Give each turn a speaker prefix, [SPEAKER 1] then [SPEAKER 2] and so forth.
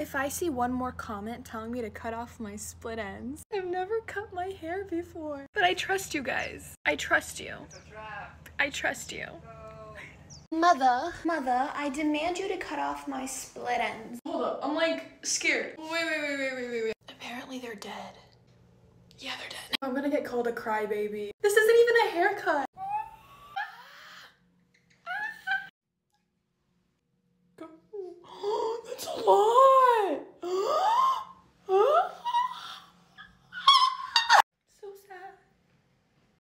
[SPEAKER 1] If I see one more comment telling me to cut off my split ends, I've never cut my hair before. But I trust you guys. I trust you. I trust you. Mother, mother, I demand you to cut off my split ends. Hold up, I'm like scared. Wait, wait, wait, wait, wait, wait, wait. Apparently they're dead. Yeah, they're dead. I'm gonna get called a crybaby. This isn't even a haircut.